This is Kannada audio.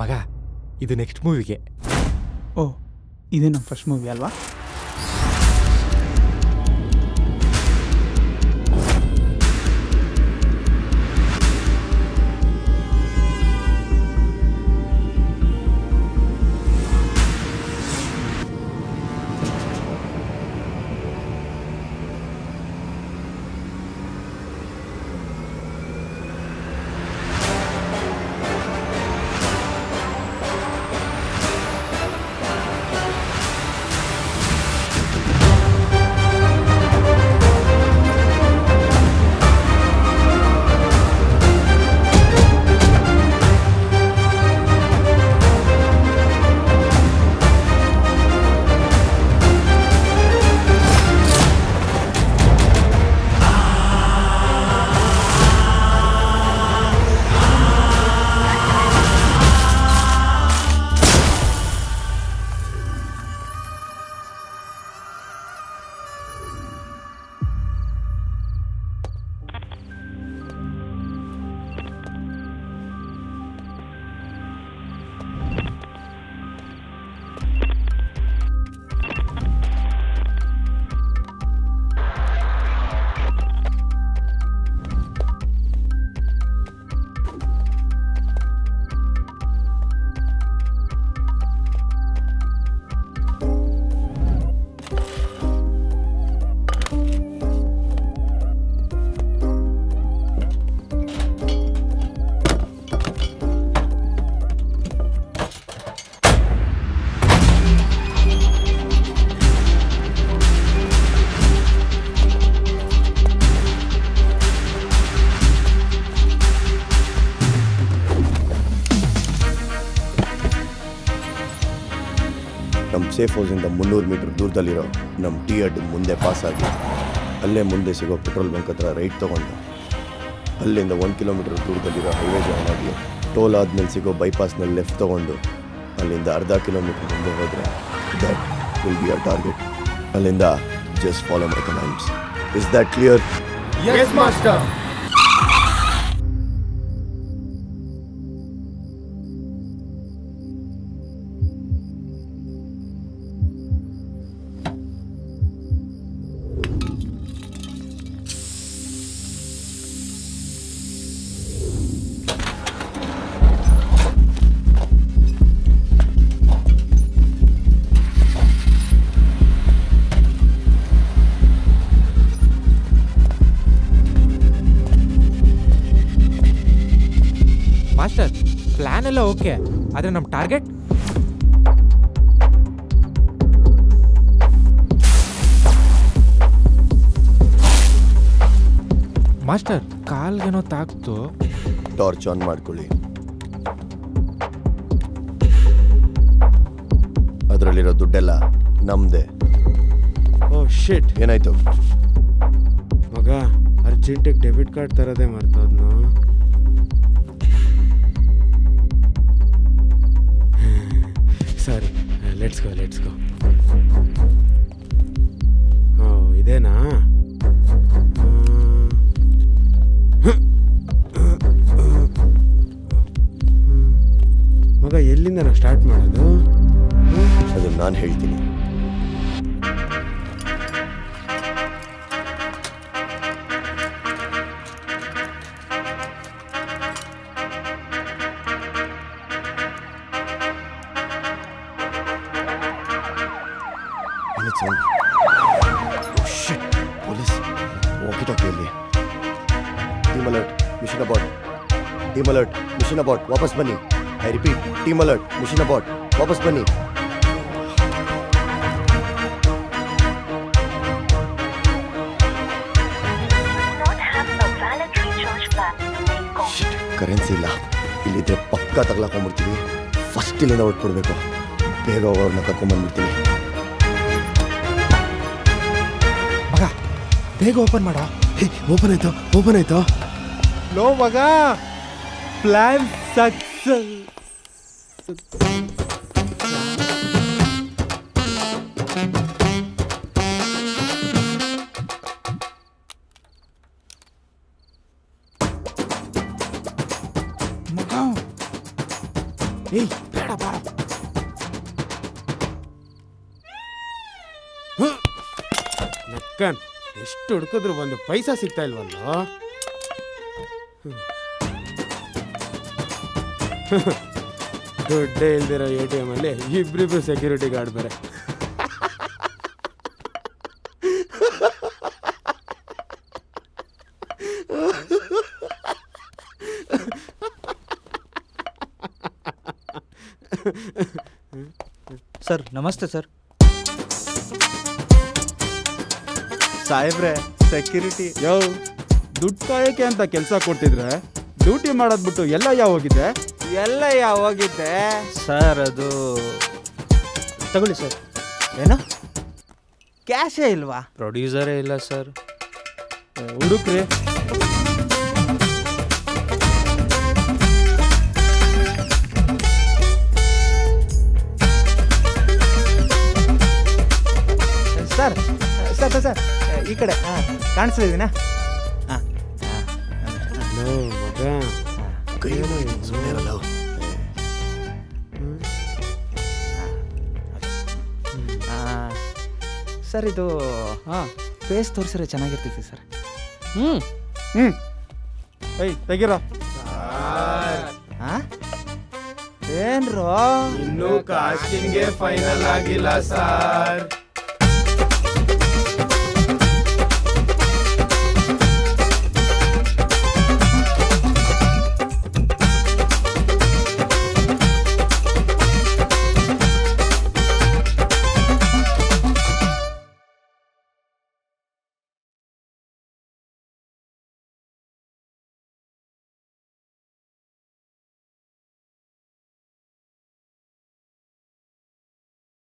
ಮಗ ಇದು ನೆಕ್ಸ್ಟ್ ಮೂವಿಗೆ ಓ ಇದೇ ನಮ್ಮ ಫಸ್ಟ್ ಮೂವಿ ಅಲ್ವಾ? ಸೇಫ್ ಹೌಸಿಂದ ಮುನ್ನೂರು ಮೀಟರ್ ದೂರದಲ್ಲಿರೋ ನಮ್ಮ ಟಿ ಅಡ್ ಮುಂದೆ ಪಾಸ್ ಆಗಿ ಅಲ್ಲೇ ಮುಂದೆ ಸಿಗೋ ಪೆಟ್ರೋಲ್ ಬಂಕ್ ಹತ್ರ ರೈಟ್ ತೊಗೊಂಡು ಅಲ್ಲಿಂದ ಒಂದು ಕಿಲೋಮೀಟರ್ ದೂರದಲ್ಲಿರೋ ಹೈವೇ ಜಾಯ್ನ್ ಆಗಿ ಟೋಲ್ ಆದಮೇಲೆ ಸಿಗೋ ಬೈಪಾಸ್ನಲ್ಲಿ ಲೆಫ್ಟ್ ತೊಗೊಂಡು ಅಲ್ಲಿಂದ ಅರ್ಧ ಕಿಲೋಮೀಟರ್ ಮುಂದೆ ಹೋದರೆ that will be a target ಅಲ್ಲಿಂದ just follow my is that clear yes master ಎಲ್ಲ ಓಕೆ ಆದರೆ ನಮ್ಮ ಟಾರ್ಗೆಟ್? ಮಾಸ್ಟರ್ ಕಾಲ್ಗೇನೋ ತಾಕ್ತು. ಟಾರ್ಚ್ ಆನ್ ಮಾಡ್ಕೊಳ್ಳಿ. ಅದರಲ್ಲಿರೋ ದುಡ್ಡೆಲ್ಲ ನಮ್ದೇ. ಓ ಶಿಟ್ ಏನಾಯ್ತು? ಮಗ ಅರ್ಜೆಂಟಿಗೆ ಡೆಬಿಟ್ ಕಾರ್ಡ್ ತರೋದೇ ಮರ್ತೋದ್ನು. ಸರಿ. ಲೆಟ್ಸ್ ಗೋ ಲೆಟ್ಸ್ ಗೋ ಓ, ಇದೇನಾ? ಮಗ, ಎಲ್ಲಿಂದ ನಾವು ಸ್ಟಾರ್ಟ್ ಮಾಡೋದು? ಅದನ್ನು ನಾನು ಹೇಳ್ತೀನಿ. Minutes only. Oh shit! Police. Walkie talkie ಇಲ್ಲಿ. Team alert. Mission abort. Team alert. Mission abort. ವಾಪಸ್ ಬನ್ನಿ. I repeat. Team alert. Mission abort. ವಾಪಸ್ ಬನ್ನಿ. not have a valid recharge plan to make call. Currency ಇಲ್ಲ ಇಲ್ಲಿದ್ರೆ ಪಕ್ಕ ತಗ್ಲಾಕೊಂಡ್ಬಿಡ್ತೀವಿ ಫಸ್ಟ್ ಇಲ್ಲಿಂದ ಹೊಟ್ಕೊಡ್ಬೇಕು ಬೇಗ ಅವ್ರನ್ನ ಕರ್ಕೊಂಡ್ಬಂದ್ಬಿಡ್ತೀನಿ ಬೇಗ ಓಪನ್ ಮಾಡೋ. ಓಪನ್ ಆಯ್ತು ಓಪನ್ ಆಯ್ತು. ನೋ ಮಗ ಪ್ಲಾನ್ ಸಕ್ಸಸ್ ಮಗ ಏಯ್ ಬೇಡ ಬೇಡ. ಎಷ್ಟು ಹುಡುಕಿದ್ರು ಒಂದು ಪೈಸಾ ಸಿಗ್ತಾ ಇಲ್ವಲ್ಲ? ದುಡ್ಡೇ ಇಲ್ದಿರೋ ಎ ಟಿ ಎಂ ಅಲ್ಲಿ ಇಬ್ರಿಬ್ರು ಸೆಕ್ಯೂರಿಟಿ ಗಾರ್ಡ್ ಬೇರೆ. ಸರ್, ನಮಸ್ತೆ ಸರ್. ಸಾಹೇಬ್ರೆ ಸೆಕ್ಯೂರಿಟಿ ಯೋ ದುಡ್ಡು ಕಾಯಕ್ಕೆ ಅಂತ ಕೆಲಸ ಕೊಡ್ತಿದ್ರೆ ಡ್ಯೂಟಿ ಮಾಡೋದ್ ಬಿಟ್ಟು ಎಲ್ಲ ಯಾವ ಹೋಗಿದ್ದೆ ಎಲ್ಲ ಯಾವಾಗಿದ್ದೆ ಸರ್ ಅದು ತಗೊಳ್ಳಿ ಸರ್ ಏನು? ಕ್ಯಾಶೇ ಇಲ್ವಾ? ಪ್ರೊಡ್ಯೂಸರೇ ಇಲ್ಲ ಸರ್ ಹುಡುಕ್ರಿ. ಸರ್ ಸರ್ ಸರ್ ಸರ್ ಈ ಕಡೆ ಹಾಂ ಕಾಣಿಸ್ತಿದ್ದೀನಾ ಹಾಂ ಹಲೋ ಮಗ. ಕೈ ಸುಮ್ಮನೆ ಇರಲ್ಲ ಸರ್ ಇದು ಹಾಂ. ಫೇಸ್ ತೋರಿಸಿದ್ರೆ ಚೆನ್ನಾಗಿರ್ತೈತಿ ಸರ್. ಹ್ಞೂ ಏಯ್ ತೆಗಿರೋ? ಹಾಂ ಏನ್ರೋ? ಇನ್ನೂ ಕಾಸ್ಟಿಂಗ್ಗೆ ಫೈನಲ್ ಆಗಿಲ್ಲ ಸರ್.